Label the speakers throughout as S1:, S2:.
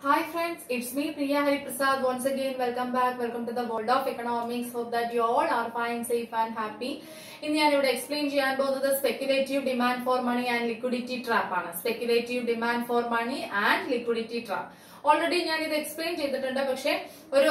S1: Hi friends, it's me Priya Hari Prasad. Once again, welcome back. Welcome to the world of economics. Hope that you all are fine, safe and happy. ഇന്ന് ഞാനിവിടെ explain ചെയ്യാൻ പോകുന്നത് speculative demand for money and liquidity trap ആണ് speculative demand for money and liquidity trap already ഞാൻ ഇത് explain ചെയ്തിട്ടുണ്ട്. പക്ഷെ ഒരു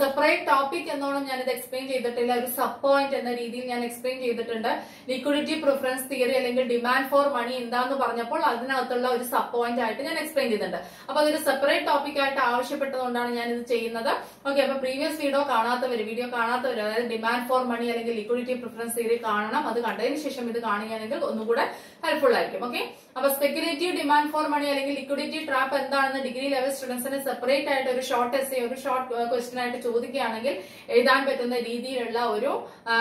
S1: സെപ്പറേറ്റ് ടോപ്പിക് എന്നോണം ഞാൻ ഇത് എക്സ്പ്ലെയിൻ ചെയ്തിട്ടില്ല. ഒരു സബ് പോയിന്റ് എന്ന രീതിയിൽ ഞാൻ എക്സ്പ്ലെയിൻ ചെയ്തിട്ടുണ്ട്. ലിക്വിഡിറ്റി പ്രിഫറൻസ് തിയറി അല്ലെങ്കിൽ ഡിമാൻഡ് ഫോർ മണി എന്താന്ന് പറഞ്ഞപ്പോൾ അതിനകത്തുള്ള ഒരു സബ് പോയിന്റ് ആയിട്ട് ഞാൻ എക്സ്പ്ലെയിൻ ചെയ്തിട്ടുണ്ട്. അപ്പൊ അതൊരു സെപ്പറേറ്റ് ടോപ്പിക് ആയിട്ട് ആവശ്യപ്പെട്ടതുകൊണ്ടാണ് ഞാൻ ഇത് ചെയ്യുന്നത്. ഓക്കെ അപ്പൊ പ്രീവിയസ് വീഡിയോ കാണാത്തവര് വീഡിയോ കാണാത്തവര് അതായത് ഡിമാൻഡ് ഫോർ മണി അല്ലെങ്കിൽ ലിക്വിഡിറ്റി പ്രിഫറൻസ് തിയറി കാണണം. അത് കണ്ടതിന് ശേഷം ഇത് കാണുകയാണെങ്കിൽ ഒന്നുകൂടെ ഹെൽപ്ഫുൾ ആയിരിക്കും. ഓക്കെ അപ്പൊ സ്പെക്കുലേറ്റീവ് ഡിമാൻഡ് ഫോർ മണി അല്ലെങ്കിൽ ലിക്വിഡിറ്റി ട്രാപ്പ് എന്താണെന്ന് ഡിഗ്രി ലെവൽ സ്റ്റുഡൻസിന് സെപ്പറേറ്റ് ആയിട്ട് ഒരു ഷോർട്ട് എസ് ഒരു ഷോർട്ട് ക്വസ്റ്റൻ ആയിട്ട് ചോദിക്കുകയാണെങ്കിൽ എഴുതാൻ പറ്റുന്ന രീതിയിലുള്ള ഒരു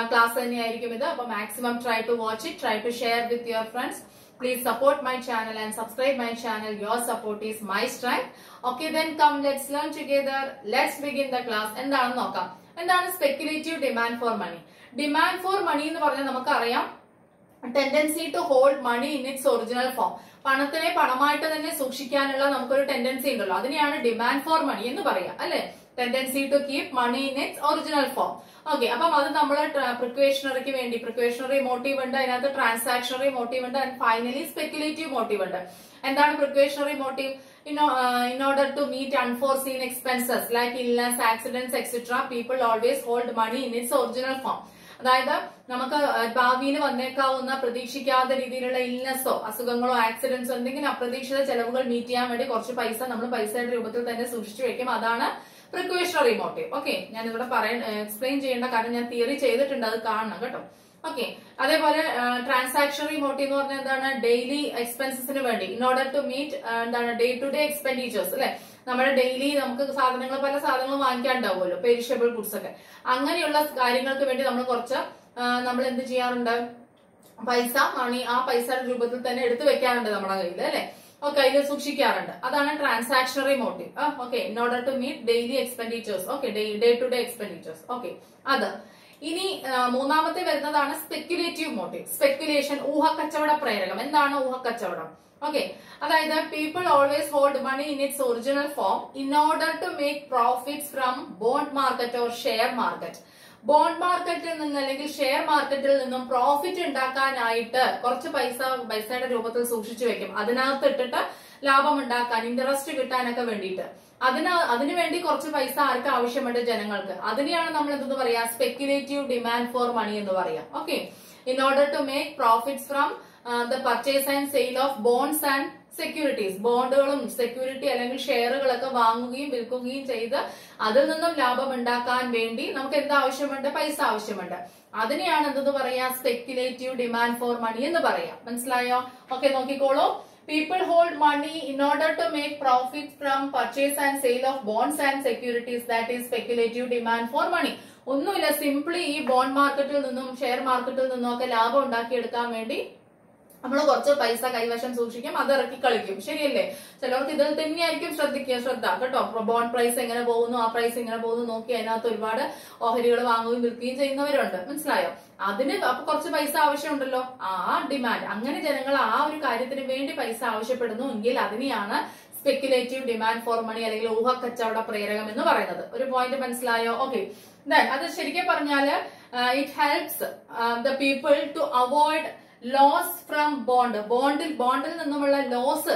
S1: ക്ലാസ് തന്നെയായിരിക്കും ഇത്. അപ്പൊ maximum try to watch it try to share with your friends please support my channel and subscribe my channel. Your support is my strength. Okay then come let's learn together. Let's begin the class. എന്താണെന്ന് നോക്കാം. എന്താണ് speculative demand for money demand for money എന്ന് പറഞ്ഞാൽ നമുക്കറിയാം tendency to hold money in its original form പണത്തിനെ പണമായിട്ട് തന്നെ സൂക്ഷിക്കാനുള്ള നമുക്കൊരു ടെൻഡൻസി ഉണ്ടല്ലോ. അതിനെയാണ് ഡിമാൻഡ് ഫോർ മണി എന്ന് പറയാം അല്ലെ? Tendency to keep money in its original form okay അപ്പം അത് നമ്മൾ പ്രിക്വേഷണറിക്ക് വേണ്ടി പ്രിക്വേഷണറി മോട്ടീവ് ഉണ്ട് അതിനകത്ത് ട്രാൻസാക്ഷണറി മോട്ടീവ് ഉണ്ട് ആൻഡ് ഫൈനലി സ്പെക്കുലേറ്റീവ് മോട്ടീവ് ഉണ്ട്. എന്താണ് precautionary motive in, order to to meet unforeseen expenses like illness, accidents, etc., people always hold money in its original form. അതായത് നമുക്ക് ഭാവിയിൽ വന്നേക്കാവുന്ന പ്രതീക്ഷിക്കാത്ത രീതിയിലുള്ള ഇൽനെസ്സോ അസുഖങ്ങളോ ആക്സിഡൻസോ എന്തെങ്കിലും അപ്രതീക്ഷിത ചെലവുകൾ മീറ്റ് ചെയ്യാൻ വേണ്ടി കുറച്ച് പൈസ നമ്മൾ പൈസയുടെ രൂപത്തിൽ തന്നെ സൂക്ഷിച്ചു വെക്കും. അതാണ് പ്രിക്വേഷണറി മോട്ടീവ് ഓക്കെ ഞാൻ ഇവിടെ പറയാൻ എക്സ്പ്ലെയിൻ ചെയ്യേണ്ട കാരണം ഞാൻ തിയറി ചെയ്തിട്ടുണ്ട് അത് കാണണം കേട്ടോ. ഓക്കെ അതേപോലെ ട്രാൻസാക്ഷണറി മോട്ടീവ് എന്ന് പറഞ്ഞാൽ എന്താണ്? ഡെയിലി എക്സ്പെൻസസിന് വേണ്ടി. ഇൻ ഓർഡർ ടു മീറ്റ് എന്താണ്? ഡേ ടു ഡേ എക്സ്പെൻഡിച്ചേഴ്സ് അല്ലെ? നമ്മുടെ ഡെയിലി നമുക്ക് സാധനങ്ങൾ പല സാധനങ്ങളും വാങ്ങിക്കാണ്ടാവുമല്ലോ പെരിഷബിൾ ഗുഡ്സ് ഒക്കെ. അങ്ങനെയുള്ള കാര്യങ്ങൾക്ക് വേണ്ടി നമ്മൾ കുറച്ച് നമ്മൾ എന്ത് ചെയ്യാറുണ്ട്? പൈസ മണി ആ പൈസയുടെ രൂപത്തിൽ തന്നെ എടുത്തു വെക്കാറുണ്ട് നമ്മുടെ കയ്യിൽ അല്ലെ? ഓക്കെ അതിൽ സൂക്ഷിക്കാറുണ്ട്. അതാണ് transactionary motive okay in order to meet daily expenditures okay day to day expenditures okay അത്. ഇനി മൂന്നാമത്തെ വരുന്നതാണ് സ്പെക്യുലേറ്റീവ് മോട്ടീവ് സ്പെക്യുലേഷൻ ഊഹക്കച്ചവട പ്രേരകം. എന്താണ് ഊഹക്കച്ചവടം? ഓക്കെ അതായത് people always hold money in its original form in order to make profits from bond market or share market bond മാർക്കറ്റിൽ നിന്ന് അല്ലെങ്കിൽ ഷെയർ മാർക്കറ്റിൽ നിന്നും പ്രോഫിറ്റ് ഉണ്ടാക്കാനായിട്ട് കുറച്ച് പൈസ പൈസയുടെ രൂപത്തിൽ സൂക്ഷിച്ചു വെക്കും. അതിനകത്ത് ഇട്ടിട്ട് ലാഭം ഉണ്ടാക്കാൻ ഇൻട്രസ്റ്റ് കിട്ടാനൊക്കെ വേണ്ടിയിട്ട്. അതിന് അതിനു വേണ്ടി കുറച്ച് പൈസ ആർക്ക് ആവശ്യമുണ്ട് ജനങ്ങൾക്ക്? അതിനെയാണ് നമ്മൾ എന്തെന്ന് പറയാ? സ്പെക്യുലേറ്റീവ് ഡിമാൻഡ് ഫോർ മണി എന്ന് പറയാം. Okay in order to make profits from the purchase and sale of bonds and securities ബോണ്ടുകളും security അല്ലെങ്കിൽ ഷെയറുകളൊക്കെ വാങ്ങുകയും വിൽക്കുകയും ചെയ്ത് അതിൽ നിന്നും ലാഭം ഉണ്ടാക്കാൻ വേണ്ടി നമുക്ക് എന്ത് ആവശ്യമുണ്ട്? പൈസ ആവശ്യമുണ്ട്. അതിനെയാണ് എന്തെന്ന് പറയാ? സ്പെക്യുലേറ്റീവ് ഡിമാൻഡ് ഫോർ മണി എന്ന് പറയാം. മനസ്സിലായോ? ഓക്കെ നോക്കിക്കോളൂ. People hold money in order to make profit from purchase and sale of bonds and securities that is speculative demand for money. ഒന്നുമില്ല സിംപ്ലി ഈ ബോണ്ട് മാർക്കറ്റിൽ നിന്നും ഷെയർ മാർക്കറ്റിൽ നിന്നും ഒക്കെ ലാഭം ഉണ്ടാക്കിയെടുക്കാൻ വേണ്ടി നമ്മൾ കുറച്ച് പൈസ കൈവശം സൂക്ഷിക്കും അത് ഇറക്കി കളിക്കും. ശരിയല്ലേ? ചിലർക്ക് ഇതിൽ തന്നെയായിരിക്കും ശ്രദ്ധിക്കുക ശ്രദ്ധ. കേട്ടോ? ബോണ്ട് പ്രൈസ് എങ്ങനെ പോകുന്നു ആ പ്രൈസ് എങ്ങനെ പോകുന്നു നോക്കി അതിനകത്ത് ഒരുപാട് ഓഹരികൾ വാങ്ങുകയും വിൽക്കുകയും ചെയ്യുന്നവരുണ്ട്. മനസ്സിലായോ? അതിന് അപ്പൊ കുറച്ച് പൈസ ആവശ്യമുണ്ടല്ലോ. ആ ഡിമാൻഡ് അങ്ങനെ ജനങ്ങൾ ആ ഒരു കാര്യത്തിന് വേണ്ടി പൈസ ആവശ്യപ്പെടുന്നു എങ്കിൽ അതിനെയാണ് സ്പെക്കുലേറ്റീവ് ഡിമാൻഡ് ഫോർ മണി അല്ലെങ്കിൽ ഊഹ കച്ചവട പ്രേരകം എന്ന് പറയുന്നത്. ഒരു പോയിന്റ് മനസ്സിലായോ? ഓക്കെ അത് ശരിക്കും പറഞ്ഞാൽ it helps the people to avoid loss from bond ബോണ്ടിൽ ബോണ്ടിൽ നിന്നുമുള്ള ലോസ്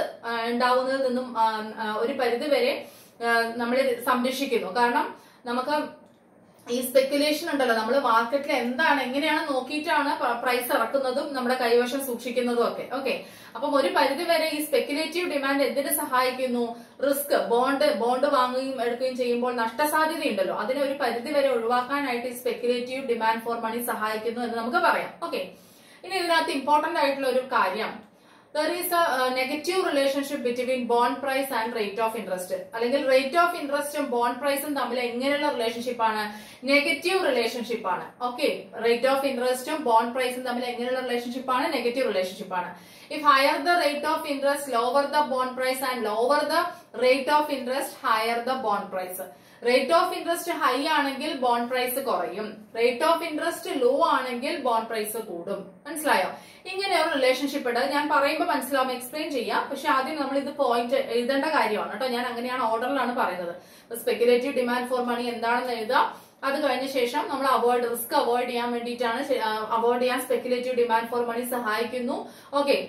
S1: ഉണ്ടാവുന്നതിൽ നിന്നും ഒരു പരിധി വരെ നമ്മൾ സംരക്ഷിക്കുന്നു. കാരണം നമുക്ക് ഈ സ്പെക്കുലേഷൻ ഉണ്ടല്ലോ. നമ്മൾ മാർക്കറ്റിൽ എന്താണ് എങ്ങനെയാണ് നോക്കിയിട്ടാണ് പ്രൈസ് ഇറക്കുന്നതും നമ്മുടെ കൈവശം സൂക്ഷിക്കുന്നതും ഒക്കെ. ഓക്കെ അപ്പം ഒരു പരിധി വരെ ഈ സ്പെക്കുലേറ്റീവ് ഡിമാൻഡ് എന്തിനു സഹായിക്കുന്നു? റിസ്ക് ബോണ്ട് ബോണ്ട് വാങ്ങുകയും എടുക്കുകയും ചെയ്യുമ്പോൾ നഷ്ടസാധ്യത ഉണ്ടല്ലോ അതിനെ ഒരു പരിധി വരെ ഒഴിവാക്കാനായിട്ട് ഈ സ്പെക്കുലേറ്റീവ് ഡിമാൻഡ് ഫോർ മണി സഹായിക്കുന്നു എന്ന് നമുക്ക് പറയാം. ഓക്കെ ഇനി ഇതിനകത്ത് ഇമ്പോർട്ടന്റ് ആയിട്ടുള്ള ഒരു കാര്യം. There is a negative relationship between bond price and rate of interest അല്ലെങ്കിൽ റേറ്റ് ഓഫ് ഇൻട്രസ്റ്റും ബോണ്ട് പ്രൈസും തമ്മിൽ എങ്ങനെയുള്ള റിലേഷൻഷിപ്പ് ആണ്? നെഗറ്റീവ് റിലേഷൻഷിപ്പ് ആണ്. ഓക്കെ റേറ്റ് ഓഫ് ഇൻട്രസ്റ്റും ബോണ്ട് പ്രൈസും തമ്മിൽ എങ്ങനെയുള്ള റിലേഷൻഷിപ്പ് ആണ്? നെഗറ്റീവ് റിലേഷൻഷിപ്പ് ആണ്. If higher the rate of interest lower the bond price and lower the rate of interest higher the bond price rate of interest high ആണെങ്കിൽ bond price കുറയും. Rate of interest low ആണെങ്കിൽ bond price കൂടും. മനസ്സിലായോ? ഇങ്ങനെ ഒരു relationship ഉണ്ട്. ഞാൻ പറയുമ്പോൾ മനസ്സിലാവും. എക്സ്പ്ലെയിൻ ചെയ്യാം. പക്ഷെ ആദ്യം നമ്മൾ ഇത് പോയിന്റ് എഴുതേണ്ട കാര്യമാണ് കേട്ടോ. ഞാൻ അങ്ങനെയാണ് ഓർഡറിലാണ് പറയുന്നത്. സ്പെക്യുലേറ്റീവ് ഡിമാൻഡ് ഫോർ മണി എന്താണെന്ന് എഴുതാം. അത് കഴിഞ്ഞ ശേഷം നമ്മൾ അവോയ്ഡ് റിസ്ക് അവോയ്ഡ് ചെയ്യാൻ വേണ്ടിയിട്ടാണ് അവോയ്ഡ് ചെയ്യാൻ സ്പെക്യുലേറ്റീവ് ഡിമാൻഡ് ഫോർ മണി സഹായിക്കുന്നു. ഓക്കെ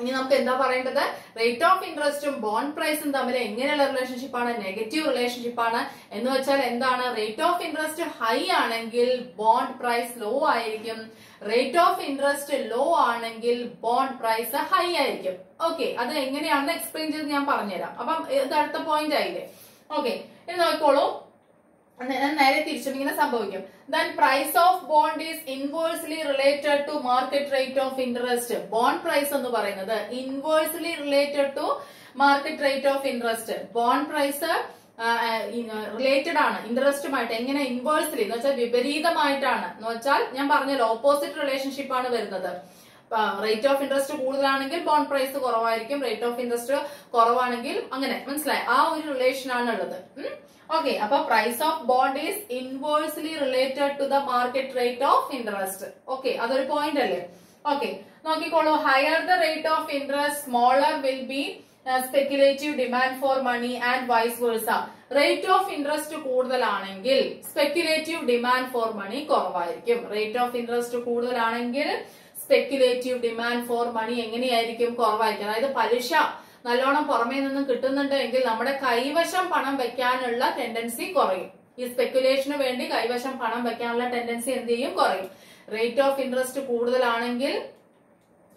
S1: ഇനി നമുക്ക് എന്താ പറയേണ്ടത്? റേറ്റ് ഓഫ് ഇൻട്രസ്റ്റും ബോണ്ട് പ്രൈസും തമ്മിൽ എങ്ങനെയുള്ള റിലേഷൻഷിപ്പ് ആണ്? നെഗറ്റീവ് റിലേഷൻഷിപ്പ് ആണ്. എന്ന് വെച്ചാൽ എന്താണ്? റേറ്റ് ഓഫ് ഇൻട്രസ്റ്റ് ഹൈ ആണെങ്കിൽ ബോണ്ട് പ്രൈസ് ലോ ആയിരിക്കും. റേറ്റ് ഓഫ് ഇൻട്രസ്റ്റ് ലോ ആണെങ്കിൽ ബോണ്ട് പ്രൈസ് ഹൈ ആയിരിക്കും. ഓക്കെ അത് എങ്ങനെയാണെന്ന് എക്സ്പ്ലെയിൻ ചെയ്ത് ഞാൻ പറഞ്ഞുതരാം. അപ്പം ഇത് അടുത്ത പോയിന്റ് ആയില്ലേ? ഓക്കെ ഇത് നോക്കിക്കോളൂ. നേ- നേരെ തിരിച്ചും ഇങ്ങനെ സംഭവിക്കും. Then price of bond is inversely related to market rate of interest bond price എന്ന് പറയുന്നത് inversely related to market rate of interest bond price related ആണ്. ഇൻട്രസ്റ്റുമായിട്ട് എങ്ങനെ ഇൻവേഴ്സ്ലി എന്ന് വെച്ചാൽ വിപരീതമായിട്ടാണ്. എന്ന് വെച്ചാൽ ഞാൻ പറഞ്ഞല്ലോ ഓപ്പോസിറ്റ് റിലേഷൻഷിപ്പ് ആണ് വരുന്നത്. റേറ്റ് ഓഫ് ഇൻട്രസ്റ്റ് കൂടുതലാണെങ്കിൽ ബോണ്ട് പ്രൈസ് കുറവായിരിക്കും റേറ്റ് ഓഫ് ഇൻട്രസ്റ്റ് കുറവാണെങ്കിൽ അങ്ങനെ മനസ്സിലായി? ആ ഒരു റിലേഷൻ ആണ് ഉള്ളത്. ഓക്കെ അപ്പൊ price of bond is inversely related to the market rate of interest okay അതൊരു പോയിന്റ് അല്ലേ? ഓക്കെ നോക്കിക്കോളൂ. Higher the rate of interest smaller will be speculative demand for money and vice versa rate of interest കൂടുതലാണെങ്കിൽ speculative demand for money കുറവായിരിക്കും. Rate of interest കൂടുതലാണെങ്കിൽ speculative demand for money എങ്ങനെയായിരിക്കും കുറവായിരിക്കും? അതായത് പലിശ നല്ലോണം പുറമേ നിന്ന് കിട്ടുന്നുണ്ട് എങ്കിൽ നമ്മുടെ കൈവശം പണം വെക്കാനുള്ള ടെൻഡൻസി കുറയും. ഈ സ്പെക്കുലേഷന് വേണ്ടി കൈവശം പണം വെക്കാനുള്ള ടെൻഡൻസി എന്ത് ചെയ്യും? കുറയും. റേറ്റ് ഓഫ് ഇൻട്രസ്റ്റ് കൂടുതലാണെങ്കിൽ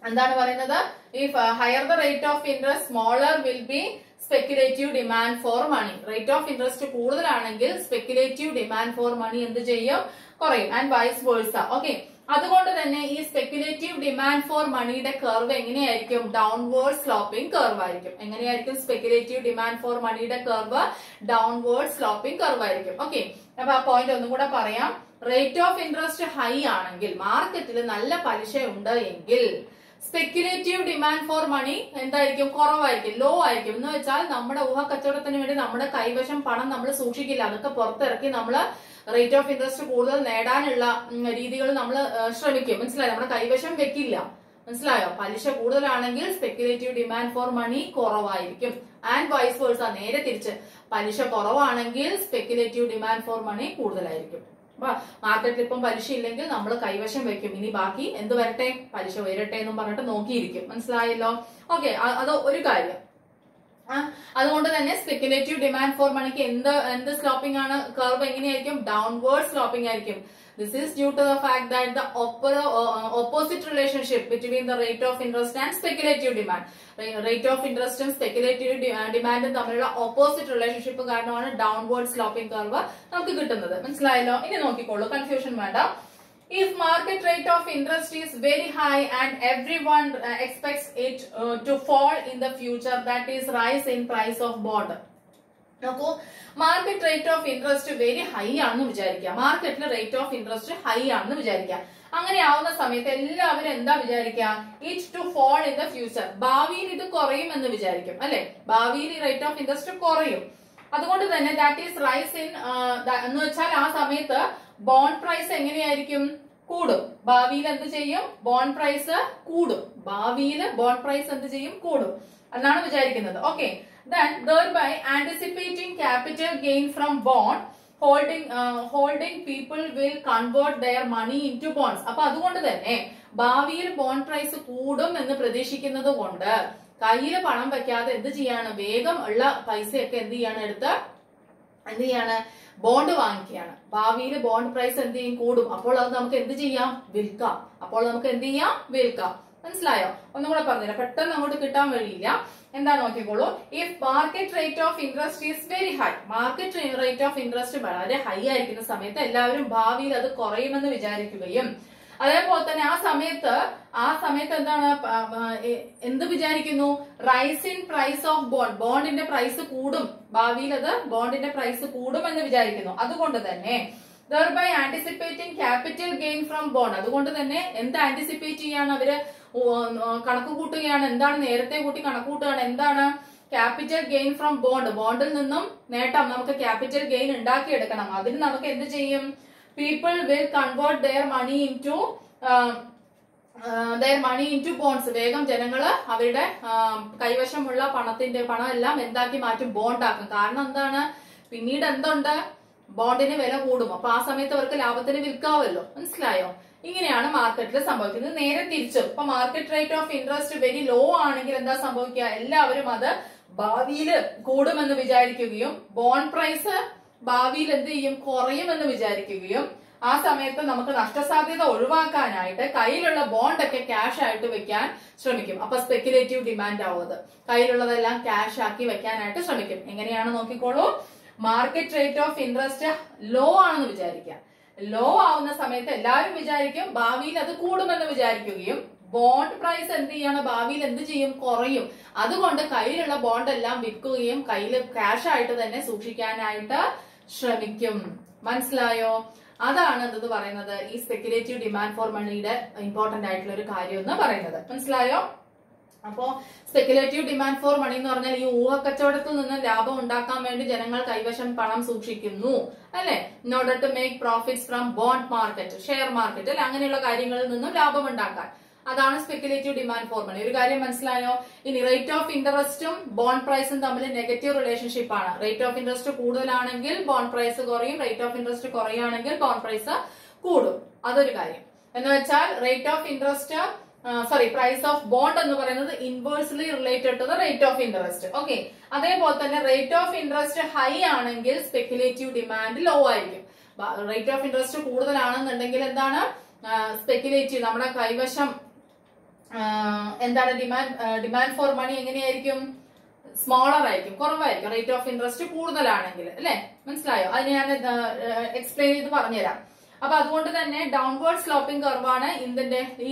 S1: എന്താണ് പറയുന്നത്? ഈ higher the rate of interest smaller will be speculative demand for money rate of interest കൂടുതലാണെങ്കിൽ സ്പെക്കുലേറ്റീവ് ഡിമാൻഡ് ഫോർ മണി എന്ത് ചെയ്യും? കുറയും. ആൻഡ് വൈസ് വേഴ്സ ഓക്കെ അതുകൊണ്ട് തന്നെ ഈ സ്പെക്കുലേറ്റീവ് ഡിമാൻഡ് ഫോർ മണിയുടെ കർവ് എങ്ങനെയായിരിക്കും? ഡൗൺവേർഡ് സ്ലോപ്പിംഗ് കർവ് ആയിരിക്കും. എങ്ങനെയായിരിക്കും സ്പെക്കുലേറ്റീവ് ഡിമാൻഡ് ഫോർ മണിയുടെ കർവ് ഡൗൺവേർഡ് സ്ലോപ്പിംഗ് കർവ് ആയിരിക്കും? ഓക്കെ അപ്പൊ ആ പോയിന്റ് ഒന്നും കൂടെ പറയാം. റേറ്റ് ഓഫ് ഇൻട്രസ്റ്റ് ഹൈ ആണെങ്കിൽ മാർക്കറ്റിൽ നല്ല പലിശ ഉണ്ട് എങ്കിൽ സ്പെക്യുലേറ്റീവ് ഡിമാൻഡ് ഫോർ മണി എന്തായിരിക്കും? കുറവായിരിക്കും. ലോ ആയിരിക്കും. എന്ന് വെച്ചാൽ നമ്മുടെ ഊഹ കച്ചവടത്തിന് വേണ്ടി നമ്മുടെ കൈവശം പണം നമ്മൾ സൂക്ഷിക്കില്ല. അതൊക്കെ പുറത്തിറക്കി നമ്മൾ റേറ്റ് ഓഫ് ഇൻട്രസ്റ്റ് കൂടുതൽ നേടാനുള്ള രീതികൾ നമ്മൾ ശ്രമിക്കും. മനസ്സിലായോ? നമ്മുടെ കൈവശം വെക്കില്ല. മനസ്സിലായോ? പലിശ കൂടുതലാണെങ്കിൽ സ്പെക്കുലേറ്റീവ് ഡിമാൻഡ് ഫോർ മണി കുറവായിരിക്കും. ആൻഡ് വൈസ് വേഴ്സ നേരെ തിരിച്ച് പലിശ കുറവാണെങ്കിൽ സ്പെക്കുലേറ്റീവ് ഡിമാൻഡ് ഫോർ മണി കൂടുതലായിരിക്കും. മാർക്കറ്റിൽ ഇപ്പം പലിശ ഇല്ലെങ്കിൽ നമ്മൾ കൈവശം വെക്കും. ഇനി ബാക്കി എന്ത് വരട്ടെ? പലിശ ഉയരട്ടെ എന്നും പറഞ്ഞിട്ട് നോക്കിയിരിക്കും. മനസ്സിലായല്ലോ? ഓക്കെ അത് ഒരു കാര്യം. അതുകൊണ്ട് തന്നെ സ്പെക്കുലേറ്റീവ് ഡിമാൻഡ് ഫോർ മണിക്ക് എന്ത് എന്ത് സ്ലോപ്പിംഗ് ആണ്? കർവ് എങ്ങനെയായിരിക്കും? ഡൗൺവേർഡ് സ്ലോപ്പിംഗ് ആയിരിക്കും. This is due to the fact that the opposite relationship between the rate of interest and speculative demand rate of ഇൻട്രസ്റ്റും speculative ഡിമാൻഡും തമ്മിലുള്ള ഓപ്പോസിറ്റ് റിലേഷൻഷിപ്പ് കാരണമാണ് ഡൗൺവേർഡ് സ്ലോപ്പിംഗ് കർവ് നമുക്ക് കിട്ടുന്നത്. മനസ്സിലായല്ലോ? ഇനി നോക്കിക്കോളൂ. കൺഫ്യൂഷൻ വേണ്ട. If market rate of interest is very high and everyone uh, expects it uh, to fall in the future that is rise in price of bond. നോക്കൂ market rate of interest very high ആണെന്ന് വിചാരിക്കുക. മാർക്കറ്റിൽ rate of interest high ആണെന്ന് വിചാരിക്കുക. അങ്ങനെ ആവുന്ന സമയത്ത് എല്ലാവരും എന്താ വിചാരിക്കുക? It to fall in the future ഭാവിയിൽ ഇത് കുറയും എന്ന് വിചാരിക്കും അല്ലെ? ഭാവിയിൽ റേറ്റ് ഓഫ് ഇൻട്രസ്റ്റ് കുറയും. അതുകൊണ്ട് തന്നെ ദാറ്റ് ഈസ് റൈസ് ഇൻ എന്ന് വെച്ചാൽ ആ സമയത്ത് ബോണ്ട് പ്രൈസ് എങ്ങനെയായിരിക്കും? കൂടും. ഭാവിയിൽ എന്ത് ചെയ്യും? ബോൺ പ്രൈസ് കൂടും. ഭാവിയിൽ ബോൺ പ്രൈസ് എന്ത് ചെയ്യും? കൂടും. എന്നാണ് വിചാരിക്കുന്നത്. Okay then by anticipating capital gain from bond holding holding people will convert their money into bonds അപ്പൊ അതുകൊണ്ട് തന്നെ ഭാവിയിൽ ബോൺ പ്രൈസ് കൂടും എന്ന് പ്രതീക്ഷിക്കുന്നത് കൊണ്ട് കയ്യിൽ പണം വെക്കാതെ എന്ത് ചെയ്യാണ്? വേഗം ഉള്ള പൈസയൊക്കെ എന്ത് ചെയ്യാണ് എടുത്ത്? എന്ത് ചെയ്യാണ്? ബോണ്ട് വാങ്ങിക്കുകയാണ്. ഭാവിയിൽ ബോണ്ട് പ്രൈസ് എന്ത് ചെയ്യും? കൂടും. അപ്പോൾ അത് നമുക്ക് എന്ത് ചെയ്യാം? വിൽക്കാം. അപ്പോൾ നമുക്ക് എന്ത് ചെയ്യാം? വിൽക്കാം. മനസ്സിലായോ? ഒന്നും കൂടെ പറഞ്ഞില്ല പെട്ടെന്ന് അങ്ങോട്ട് കിട്ടാൻ വഴിയില്ല. എന്താ നോക്കിക്കോളൂ. If market rate of interest is very high market rate of interest വളരെ ഹൈ ആയിരിക്കുന്ന സമയത്ത് എല്ലാവരും ഭാവിയിൽ അത് കുറയുമെന്ന് വിചാരിക്കുകയും അതേപോലെ തന്നെ ആ സമയത്ത് ആ സമയത്ത് എന്താണ് എന്ത് വിചാരിക്കുന്നു? Rise in price of bond ബോണ്ടിന്റെ price കൂടും. ഭാവിയിൽ അത് ബോണ്ടിന്റെ പ്രൈസ് കൂടും എന്ന് വിചാരിക്കുന്നു. അതുകൊണ്ട് തന്നെ thereby anticipating capital gain from bond അതുകൊണ്ട് തന്നെ എന്ത് ആന്റിസിപ്പേറ്റ് ചെയ്യാണ് അവർ? കണക്ക് കൂട്ടുകയാണ്. എന്താണ് നേരത്തെ കൂട്ടി കണക്ക് കൂട്ടുകയാണ്? എന്താണ്? ക്യാപിറ്റൽ ഗെയിൻ ഫ്രം ബോണ്ട് ബോണ്ടിൽ നിന്നും നേട്ടം നമുക്ക് ക്യാപിറ്റൽ ഗെയിൻ ഉണ്ടാക്കിയെടുക്കണം. അതിന് നമുക്ക് എന്ത് ചെയ്യും? People will convert their money into uh, their money into bonds വേഗം ജനങ്ങൾ അവരുടെ കൈവശമുള്ള പണത്തിന്റെ പണം എല്ലാം എന്താക്കി മാറ്റും? ബോണ്ടാക്കും കാരണം എന്താണ്? പിന്നീട് എന്തുണ്ട്? ബോണ്ടിന് വില കൂടും. അപ്പൊ ആ സമയത്ത് അവർക്ക് ലാഭത്തിന് വിൽക്കാവല്ലോ. മനസ്സിലായോ? ഇങ്ങനെയാണ് മാർക്കറ്റിൽ സംഭവിക്കുന്നത്. നേരെ തിരിച്ചു. ഇപ്പൊ market rate of interest very low ആണെങ്കിൽ എന്താ സംഭവിക്കുക? എല്ലാവരും അത് ഭാവിയിൽ കൂടുമെന്ന് വിചാരിക്കുകയും ബോണ്ട് പ്രൈസ് ഭാവിയിൽ എന്ത് ചെയ്യും? കുറയുമെന്ന് വിചാരിക്കുകയും ആ സമയത്ത് നമുക്ക് നഷ്ടസാധ്യത ഒഴിവാക്കാനായിട്ട് കയ്യിലുള്ള ബോണ്ട് ഒക്കെ ക്യാഷ് ആയിട്ട് വെക്കാൻ ശ്രമിക്കും. അപ്പൊ സ്പെക്കുലേറ്റീവ് ഡിമാൻഡ് ആവുന്നത്. കയ്യിലുള്ളതെല്ലാം ക്യാഷ് ആക്കി വെക്കാനായിട്ട് ശ്രമിക്കും. എങ്ങനെയാണ് നോക്കിക്കോളൂ? Market rate of interest low ആണെന്ന് വിചാരിക്കാം ലോ ആവുന്ന സമയത്ത് എല്ലാവരും വിചാരിക്കും ഭാവിയിൽ അത് കൂടുമെന്ന് വിചാരിക്കുകയും ബോണ്ട് പ്രൈസ് എന്ത് ചെയ്യാണ്? ഭാവിയിൽ എന്ത് ചെയ്യും? കുറയും. അതുകൊണ്ട് കയ്യിലുള്ള ബോണ്ട് എല്ലാം വിൽക്കുകയും കയ്യിൽ ക്യാഷ് ആയിട്ട് തന്നെ സൂക്ഷിക്കാനായിട്ട് ശ്രമിക്കും. മനസ്സിലായോ? അതാണ് എന്തെന്ന് പറയുന്നത്? ഈ സ്പെക്കുലേറ്റീവ് ഡിമാൻഡ് ഫോർ മണിയുടെ ഇമ്പോർട്ടന്റ് ആയിട്ടുള്ള ഒരു കാര്യം എന്ന് പറയുന്നത്. മനസ്സിലായോ? അപ്പോ സ്പെക്കുലേറ്റീവ് ഡിമാൻഡ് ഫോർ മണി എന്ന് പറഞ്ഞാൽ ഈ ഊഹക്കച്ചവടത്തിൽ നിന്ന് ലാഭം ഉണ്ടാക്കാൻ വേണ്ടി ജനങ്ങൾ കൈവശം പണം സൂക്ഷിക്കുന്നു. അല്ലെ? In order to make profits from bond market share market അല്ലെ? അങ്ങനെയുള്ള കാര്യങ്ങളിൽ നിന്നും ലാഭം ഉണ്ടാക്കാൻ. അതാണ് സ്പെക്കുലേറ്റീവ് ഡിമാൻഡ് ഫോർമുല ഒരു കാര്യം മനസ്സിലായോ? ഇനി റേറ്റ് ഓഫ് ഇൻട്രസ്റ്റും ബോണ്ട് പ്രൈസും തമ്മിൽ നെഗറ്റീവ് റിലേഷൻഷിപ്പ് ആണ്. റേറ്റ് ഓഫ് ഇൻട്രസ്റ്റ് കൂടുതലാണെങ്കിൽ ബോണ്ട് പ്രൈസ് കുറയും. റേറ്റ് ഓഫ് ഇൻട്രസ്റ്റ് കുറയുകയാണെങ്കിൽ ബോണ്ട് പ്രൈസ് കൂടും. അതൊരു കാര്യം. എന്ന് വെച്ചാൽ rate of interest sorry price of bond എന്ന് പറയുന്നത് inversely related to the rate of interest okay അതേപോലെ തന്നെ റേറ്റ് ഓഫ് ഇൻട്രസ്റ്റ് ഹൈ ആണെങ്കിൽ സ്പെക്കുലേറ്റീവ് ഡിമാൻഡ് ലോ ആയിരിക്കും. റേറ്റ് ഓഫ് ഇൻട്രസ്റ്റ് കൂടുതലാണെന്നുണ്ടെങ്കിൽ എന്താണ്? സ്പെക്കുലേറ്റീവ് നമ്മുടെ കൈവശം എന്താണ് ഡിമാൻഡ് ഡിമാൻഡ് ഫോർ മണി എങ്ങനെയായിരിക്കും? സ്മോളർ ആയിരിക്കും കുറവായിരിക്കും. റേറ്റ് ഓഫ് ഇൻട്രസ്റ്റ് കൂടുതലാണെങ്കിൽ അല്ലെ? മനസ്സിലായോ? അത് ഞാൻ എക്സ്പ്ലെയിൻ ചെയ്ത് പറഞ്ഞുതരാം. അപ്പൊ അതുകൊണ്ട് തന്നെ ഡൗൺവേർഡ് സ്ലോപ്പിംഗ് കർവാണ് ഇതിന്റെ ഈ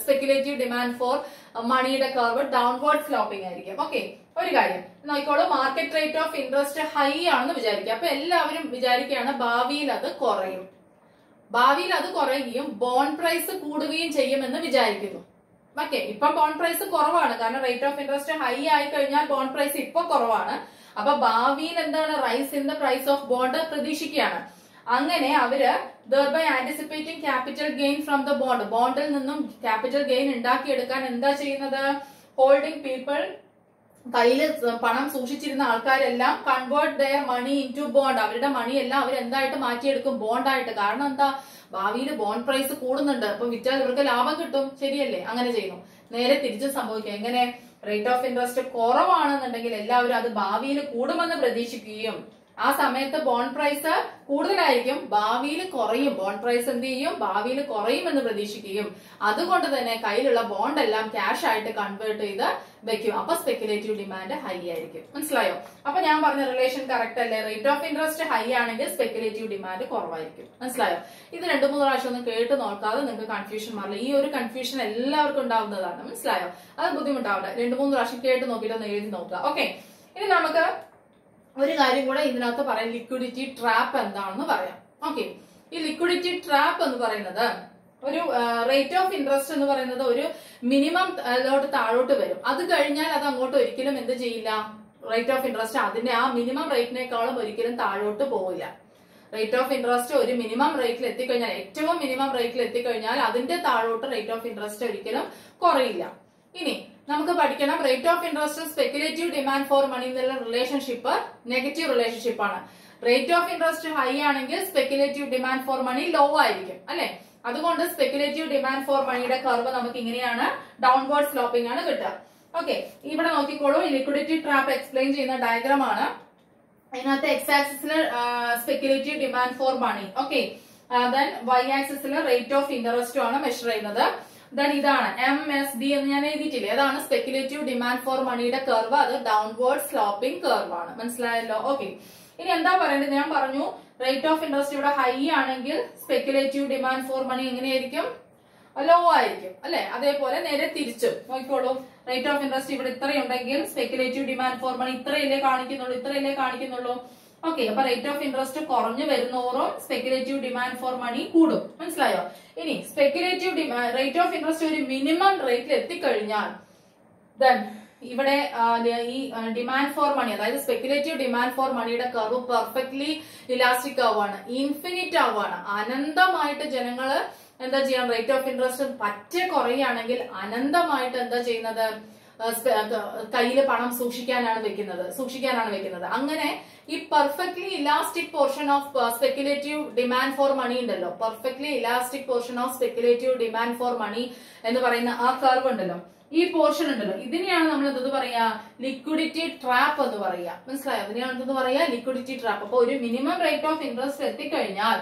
S1: സ്പെക്കുലേറ്റീവ് ഡിമാൻഡ് ഫോർ മണിയുടെ കർവ് ഡൗൺവേർഡ് സ്ലോപ്പിംഗ് ആയിരിക്കും. ഓക്കെ ഒരു കാര്യം. നോക്കിക്കോളൂ market rate of interest high ആണെന്ന് വിചാരിക്കുക. അപ്പൊ എല്ലാവരും വിചാരിക്കുകയാണ് ഭാവിയിൽ അത് കുറയും. ഭാവിയിൽ അത് കുറയുകയും ബോണ്ട് പ്രൈസ് കൂടുകയും ചെയ്യുമെന്ന് വിചാരിക്കുന്നു. ഓക്കെ ഇപ്പൊ ബോണ്ട് പ്രൈസ് കുറവാണ്. കാരണം റേറ്റ് ഓഫ് ഇൻട്രസ്റ്റ് ഹൈ ആയി കഴിഞ്ഞാൽ ബോണ്ട് പ്രൈസ് ഇപ്പൊ കുറവാണ്. അപ്പൊ ഭാവിയിൽ എന്താണ് rise in the price of bond പ്രതീക്ഷിക്കുകയാണ്. അങ്ങനെ അവർ by anticipating capital gain from the bond ബോണ്ടിൽ നിന്നും ക്യാപിറ്റൽ ഗെയിൻ ഉണ്ടാക്കിയെടുക്കാൻ എന്താ ചെയ്യുന്നത്? ഹോൾഡിംഗ് പീപ്പിൾ കയ്യിൽ പണം സൂക്ഷിച്ചിരുന്ന ആൾക്കാരെല്ലാം convert their money into bond അവരുടെ മണി എല്ലാം അവർ എന്തായിട്ട് മാറ്റിയെടുക്കും? ബോണ്ടായിട്ട് കാരണം എന്താ? ഭാവിയിൽ ബോണ്ട് പ്രൈസ് കൂടുന്നുണ്ട്. അപ്പൊ വിറ്റാൽ ഇവർക്ക് ലാഭം കിട്ടും. ശരിയല്ലേ? അങ്ങനെ ചെയ്യുന്നു. നേരെ തിരിച്ചും സംഭവിക്കും. എങ്ങനെ? റേറ്റ് ഓഫ് ഇൻട്രസ്റ്റ് കുറവാണെന്നുണ്ടെങ്കിൽ എല്ലാവരും അത് ഭാവിയിൽ കൂടുമെന്ന് പ്രതീക്ഷിക്കുകയും ആ സമയത്ത് ബോണ്ട് പ്രൈസ് കൂടുതലായിരിക്കും. ഭാവിയിൽ കുറയും. ബോണ്ട് പ്രൈസ് എന്ത് ചെയ്യും? ഭാവിയിൽ കുറയുമെന്ന് പ്രതീക്ഷിക്കുകയും. അതുകൊണ്ട് തന്നെ കയ്യിലുള്ള ബോണ്ട് എല്ലാം ക്യാഷ് ആയിട്ട് കൺവേർട്ട് ചെയ്ത് വെക്കും. അപ്പൊ സ്പെക്കുലേറ്റീവ് ഡിമാൻഡ് ഹൈ ആയിരിക്കും. മനസ്സിലായോ? അപ്പൊ ഞാൻ പറഞ്ഞ റിലേഷൻ കറക്റ്റ് അല്ലേ? റേറ്റ് ഓഫ് ഇൻട്രസ്റ്റ് ഹൈ ആണെങ്കിൽ സ്പെക്കുലേറ്റീവ് ഡിമാൻഡ് കുറവായിരിക്കും. മനസ്സിലായോ? ഇത് രണ്ടു മൂന്ന് പ്രാവശ്യം ഒന്നും കേട്ട് നോക്കാതെ നിങ്ങൾക്ക് കൺഫ്യൂഷൻ മാറില്ല. ഈ ഒരു കൺഫ്യൂഷൻ എല്ലാവർക്കും ഉണ്ടാവുന്നതാണ്. മനസ്സിലായോ? അത് ബുദ്ധിമുട്ടാവില്ല രണ്ടു മൂന്ന് പ്രാവശ്യം കേട്ട് നോക്കിയിട്ട് ഒന്ന് എഴുതി നോക്കുക. ഓക്കെ ഇനി നമുക്ക് ഒരു കാര്യം കൂടെ ഇതിനകത്ത് പറയാം. ലിക്വിഡിറ്റി ട്രാപ്പ് എന്താണെന്ന് പറയാം. ഓക്കെ ഈ ലിക്വിഡിറ്റി ട്രാപ്പ് എന്ന് പറയുന്നത് ഒരു റേറ്റ് ഓഫ് ഇൻട്രസ്റ്റ് എന്ന് പറയുന്നത് ഒരു മിനിമം അതിലോട്ട് താഴോട്ട് വരും. അത് കഴിഞ്ഞാൽ അത് അങ്ങോട്ട് ഒരിക്കലും എന്ത് ചെയ്യില്ല. റേറ്റ് ഓഫ് ഇൻട്രസ്റ്റ് അതിന്റെ ആ മിനിമം റേറ്റിനേക്കാളും ഒരിക്കലും താഴോട്ട് പോവില്ല. റേറ്റ് ഓഫ് ഇൻട്രസ്റ്റ് ഒരു മിനിമം റേറ്റിൽ എത്തിക്കഴിഞ്ഞാൽ ഏറ്റവും മിനിമം റേറ്റിൽ എത്തിക്കഴിഞ്ഞാൽ അതിന്റെ താഴോട്ട് റേറ്റ് ഓഫ് ഇൻട്രസ്റ്റ് ഒരിക്കലും കുറയില്ല. ഇനി നമുക്ക് പഠിക്കണം. Rate of interest speculative demand for money എന്നുള്ള റിലേഷൻഷിപ്പ് നെഗറ്റീവ് റിലേഷൻഷിപ്പ് ആണ്. റേറ്റ് ഓഫ് ഇൻട്രസ്റ്റ് ഹൈ ആണെങ്കിൽ speculative demand for money low ആയിരിക്കും അല്ലെ? അതുകൊണ്ട് സ്പെക്കുലേറ്റീവ് ഡിമാൻഡ് ഫോർ മണിയുടെ കർവ് നമുക്ക് ഇങ്ങനെയാണ് ഡൗൺവേർഡ് സ്ലോപ്പിംഗ് ആണ് കിട്ടുക. ഓക്കെ ഇവിടെ നോക്കിക്കോളൂ. ലിക്വിഡിറ്റി ട്രാപ്പ് എക്സ്പ്ലെയിൻ ചെയ്യുന്ന ഡയഗ്രാം ആണ്. അതിനകത്ത് എക്സ് ആക്സിസിൽ speculative demand for money okay then Y ആക്സിസിൽ റേറ്റ് ഓഫ് ഇൻട്രസ്റ്റും ആണ് മെഷർ ചെയ്യുന്നത്. ദെൻ ഇതാണ് എം എസ് ഡി എന്ന് ഞാൻ എഴുതിയിട്ടില്ലേ? അതാണ് സ്പെക്കുലേറ്റീവ് ഡിമാൻഡ് ഫോർ മണിയുടെ കർവ് അത് ഡൗൺവേർഡ് സ്ലോപ്പിംഗ് കർവ് ആണ്. മനസ്സിലായല്ലോ? ഓക്കെ ഇനി എന്താ പറയേണ്ടത്? ഞാൻ പറഞ്ഞു റേറ്റ് ഓഫ് ഇൻട്രസ്റ്റ് ഇവിടെ ഹൈ ആണെങ്കിൽ സ്പെക്കുലേറ്റീവ് ഡിമാൻഡ് ഫോർ മണി എങ്ങനെയായിരിക്കും? ലോ ആയിരിക്കും അല്ലെ? അതേപോലെ നേരെ തിരിച്ചും. നോക്കിക്കോളൂ. റേറ്റ് ഓഫ് ഇൻട്രസ്റ്റ് ഇവിടെ ഇത്രയുണ്ടെങ്കിൽ സ്പെക്കുലേറ്റീവ് ഡിമാൻഡ് ഫോർ മണി ഇത്രയല്ലേ കാണിക്കുന്നുള്ളൂ ഇത്രയല്ലേ കാണിക്കുന്നുള്ളൂ. ഓക്കെ അപ്പൊ റേറ്റ് ഓഫ് ഇൻട്രസ്റ്റ് കുറഞ്ഞു വരുന്നോറും സ്പെക്കുലേറ്റീവ് ഡിമാൻഡ് ഫോർ മണി കൂടും. മനസ്സിലായോ? ഇനി സ്പെക്കുലേറ്റീവ് റേറ്റ് ഓഫ് ഇൻട്രസ്റ്റ് ഒരു മിനിമം റേറ്റിൽ എത്തിക്കഴിഞ്ഞാൽ ദെൻ ഇവിടെ ഈ ഡിമാൻഡ് ഫോർ മണി അതായത് സ്പെക്കുലേറ്റീവ് ഡിമാൻഡ് ഫോർ മണിയുടെ കർവ് പെർഫെക്റ്റ്ലി ഇലാസ്റ്റിക് ആവുകയാണ് ഇൻഫിനിറ്റ് ആവുകയാണ് അനന്തമായിട്ട് ജനങ്ങൾ എന്താ ചെയ്യാം റേറ്റ് ഓഫ് ഇൻട്രസ്റ്റ് പറ്റെ കുറയുകയാണെങ്കിൽ അനന്തമായിട്ട് എന്താ ചെയ്യുന്നത്? കയ്യിൽ പണം സൂക്ഷിക്കാനാണ് വെക്കുന്നത് സൂക്ഷിക്കാനാണ് വെക്കുന്നത്. അങ്ങനെ ഈ perfectly elastic portion of speculative demand for money ഉണ്ടല്ലോ. Perfectly elastic portion of speculative demand for money എന്ന് പറയുന്ന ആ കർവ് ഉണ്ടല്ലോ. ഈ പോർഷൻ ഉണ്ടല്ലോ. ഇതിനെയാണ് നമ്മൾ എന്തെന്ന് പറയാ ലിക്വിഡിറ്റി ട്രാപ്പ് എന്ന് പറയാ മനസ്സിലായോ? അതിനെയാണ് എന്തെന്ന് പറയാ ലിക്വിഡിറ്റി ട്രാപ്പ് അപ്പൊ ഒരു മിനിമം റേറ്റ് ഓഫ് ഇൻട്രസ്റ്റ് എത്തിക്കഴിഞ്ഞാൽ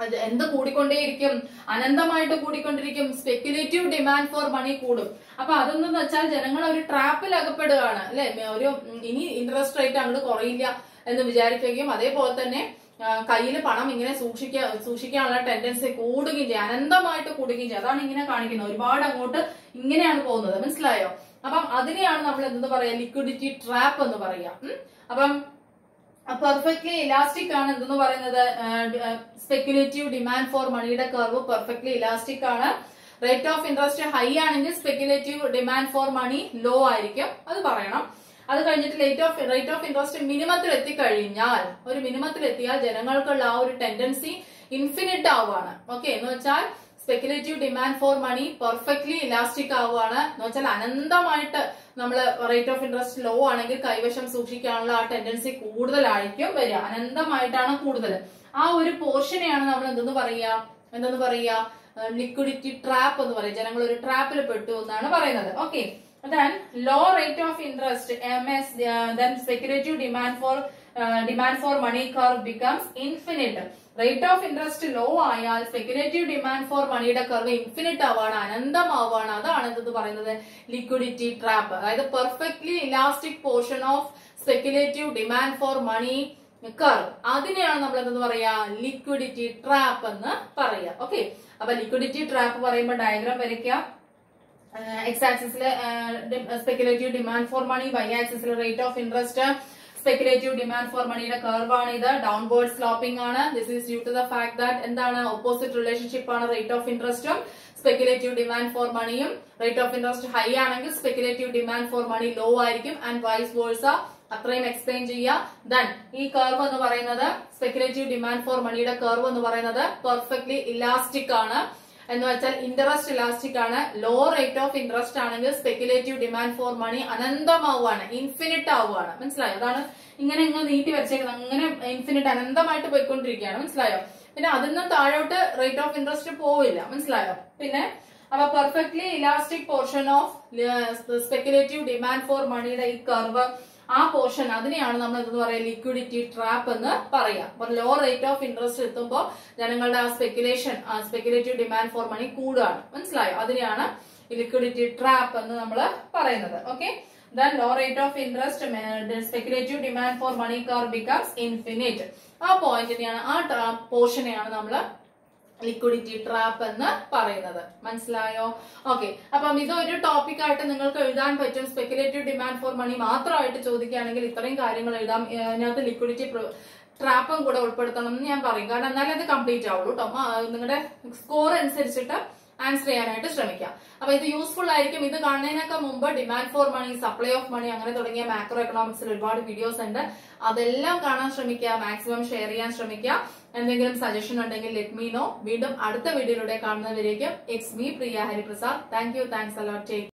S1: അത് എന്ത് കൂടിക്കൊണ്ടേയിരിക്കും? അനന്തമായിട്ട് കൂടിക്കൊണ്ടിരിക്കും. സ്പെക്യുലേറ്റീവ് ഡിമാൻഡ് ഫോർ മണി കൂടും. അപ്പൊ അതെന്തെന്ന് വെച്ചാൽ ജനങ്ങൾ ഒരു ട്രാപ്പിൽ അകപ്പെടുകയാണ് അല്ലെ? ഒരു ഇനി ഇൻട്രസ്റ്റ് റേറ്റ് അങ്ങോട്ട് കുറയില്ല എന്ന് വിചാരിക്കുകയും അതേപോലെ തന്നെ കയ്യിൽ പണം ഇങ്ങനെ സൂക്ഷിക്ക സൂക്ഷിക്കാനുള്ള ടെൻഡൻസി കൂടുകയും ചെയ്യും. അനന്തമായിട്ട് കൂടുകയും ചെയ്യും. അതാണ് ഇങ്ങനെ കാണിക്കുന്നത്. ഒരുപാട് അങ്ങോട്ട് ഇങ്ങനെയാണ് പോകുന്നത്. മനസ്സിലായോ? അപ്പം അതിനെയാണ് നമ്മൾ എന്ത് പറയാ ലിക്വിഡിറ്റി ട്രാപ്പ് എന്ന് പറയാം. അപ്പം പെർഫെക്റ്റ്ലി ഇലാസ്റ്റിക് ആണ് എന്തെന്ന് പറയുന്നത്? സ്പെക്യുലേറ്റീവ് ഡിമാൻഡ് ഫോർ മണിയുടെ കർവ് പെർഫെക്റ്റ്ലി ഇലാസ്റ്റിക് ആണ്. റേറ്റ് ഓഫ് ഇൻട്രസ്റ്റ് ഹൈ ആണെങ്കിൽ speculative demand for money low ആയിരിക്കും. അത് പറയണം. അത് കഴിഞ്ഞിട്ട് rate of rate of interest മിനിമത്തിൽ എത്തിക്കഴിഞ്ഞാൽ ഒരു മിനിമത്തിൽ എത്തിയാൽ ജനങ്ങൾക്കുള്ള ആ ഒരു ടെൻഡൻസി ഇൻഫിനിറ്റ് ആവുകയാണ്. ഓക്കെ എന്ന് വെച്ചാൽ speculative demand for money perfectly elastic ആവുകയാണ് എന്ന് വെച്ചാൽ അനന്തമായിട്ട് നമ്മൾ റേറ്റ് ഓഫ് ഇൻട്രസ്റ്റ് ലോ ആണെങ്കിൽ കൈവശം സൂക്ഷിക്കാനുള്ള ആ ടെൻഡൻസി കൂടുതലായിരിക്കും വരിക. അനന്തമായിട്ടാണ് കൂടുതൽ. ആ ഒരു പോർഷനെയാണ് നമ്മൾ എന്തെന്ന് പറയുക? എന്തെന്ന് പറയുക? ലിക്വിഡിറ്റി ട്രാപ്പ് എന്ന് പറയും. ജനങ്ങൾ ഒരു ട്രാപ്പിൽ പെട്ടു എന്നാണ് പറയുന്നത്. Okay then low rate of interest M S then speculative ഡിമാൻഡ് for uh, for money curve becomes infinite rate of interest low ആയാൽ സ്പെക്കുലേറ്റീവ് ഡിമാൻഡ് ഫോർ മണിയുടെ കർവ് ഇൻഫിനിറ്റ് ആവാണ് അനന്തമാവാണ്. അതാണ് എന്തെന്ന് പറയുന്നത് ലിക്വിഡിറ്റി ട്രാപ്പ് അതായത് perfectly elastic portion of speculative demand for money curve അതിനെയാണ് നമ്മൾ എന്തെന്ന് പറയാ? ലിക്വിഡിറ്റി ട്രാപ്പ് എന്ന് പറയാ. ഓക്കെ അപ്പൊ ലിക്വിഡിറ്റി ട്രാപ്പ് പറയുമ്പോൾ ഡയഗ്രാം വരയ്ക്കാം. എക്സ് ആക്സിസിൽ speculative demand for money Y ആക്സിസിലെ rate of interest speculative demand for മണിയുടെ കർവ് ആണ് ഇത്. ഡൗൺവേർഡ് സ്ലോപ്പിംഗ് ആണ്. This is due to the fact that എന്താണ് ഓപ്പോസിറ്റ് റിലേഷൻഷിപ്പ് ആണ് റേറ്റ് ഓഫ് ഇൻട്രസ്റ്റും സ്പെക്കുലേറ്റീവ് ഡിമാൻഡ് ഫോർ മണിയും റേറ്റ് ഓഫ് ഇൻട്രസ്റ്റ് ഹൈ ആണെങ്കിൽ speculative demand for money low ആയിരിക്കും ആൻഡ് വൈസ് വേഴ്സ അത്രയും എക്സ്പ്ലെയിൻ ചെയ്യുക. ദൻ ഈ കർവ് എന്ന് പറയുന്നത് സ്പെക്കുലേറ്റീവ് ഡിമാൻഡ് ഫോർ മണിയുടെ കർവ് എന്ന് പറയുന്നത് പെർഫെക്റ്റ്ലി ഇലാസ്റ്റിക് ആണ്. എന്ന് വെച്ചാൽ ഇന്ററസ്റ്റ് ഇലാസ്റ്റിക് ആണ്. ലോ റേറ്റ് ഓഫ് ഇൻട്രസ്റ്റ് ആണെങ്കിൽ സ്പെക്കുലേറ്റീവ് ഡിമാൻഡ് ഫോർ മണി അനന്തമാവുകയാണ് ഇൻഫിനിറ്റ് ആവുകയാണ് മനസ്സിലായോ? അതാണ് ഇങ്ങനെ ഇങ്ങനെ നീട്ടി വരച്ചേക്കുന്നത്. അങ്ങനെ ഇൻഫിനിറ്റ് അനന്തമായിട്ട് പോയിക്കൊണ്ടിരിക്കുകയാണ്. മനസ്സിലായോ? പിന്നെ അതിൽ നിന്നും താഴോട്ട് റേറ്റ് ഓഫ് ഇൻട്രസ്റ്റ് പോവില്ല. മനസ്സിലായോ? പിന്നെ അപ്പൊ perfectly elastic portion of speculative demand for മണിയുടെ ഈ കർവ് ആ പോർഷൻ അതിനെയാണ് നമ്മൾ എന്തെന്ന് പറയുക ലിക്വിഡിറ്റി ട്രാപ്പ് എന്ന് പറയാം. അപ്പൊ ലോ റേറ്റ് ഓഫ് ഇൻട്രസ്റ്റ് എത്തുമ്പോൾ ജനങ്ങളുടെ ആ speculation speculative demand for money കൂടുകയാണ്. മനസ്സിലായോ? അതിനെയാണ് ലിക്വിഡിറ്റി ട്രാപ്പ് എന്ന് നമ്മൾ പറയുന്നത്. Okay the low rate of interest speculative demand for money curve becomes infinite ആ പോയിന്റിനെയാണ് ആ പോർഷനെയാണ് നമ്മൾ ലിക്വിഡിറ്റി ട്രാപ്പ് എന്ന് പറയുന്നത്. മനസ്സിലായോ? ഓക്കെ അപ്പം ഇതൊരു ടോപ്പിക് ആയിട്ട് നിങ്ങൾക്ക് എഴുതാൻ പറ്റും. സ്പെക്കുലേറ്റീവ് ഡിമാൻഡ് ഫോർ മണി മാത്രമായിട്ട് ചോദിക്കുകയാണെങ്കിൽ ഇത്രയും കാര്യങ്ങൾ എഴുതാം. അതിനകത്ത് ലിക്വിഡിറ്റി ട്രാപ്പും കൂടെ ഉൾപ്പെടുത്തണം എന്ന് ഞാൻ പറയും. കാരണം എന്നാലേ അത് കംപ്ലീറ്റ് ആവുള്ളൂ കേട്ടോ നിങ്ങളുടെ സ്കോർ അനുസരിച്ചിട്ട് ആൻസർ ചെയ്യാനായിട്ട് ശ്രമിക്കാം. അപ്പൊ ഇത് യൂസ്ഫുൾ ആയിരിക്കും. ഇത് കാണുന്നതിനൊക്കെ മുമ്പ് demand for money supply of money അങ്ങനെ തുടങ്ങിയ മാക്രോ എക്കണോമിക്സിൽ ഒരുപാട് വീഡിയോസ് ഉണ്ട്. അതെല്ലാം കാണാൻ ശ്രമിക്കുക. മാക്സിമം ഷെയർ ചെയ്യാൻ ശ്രമിക്കുക. എന്തെങ്കിലും സജഷൻ ഉണ്ടെങ്കിൽ ലെറ്റ് മീ നോ വീണ്ടും അടുത്ത വീഡിയോയിലൂടെ കാണുന്നവരേക്കും എക്സ് me Priya Hariprasad thank you thanks a lot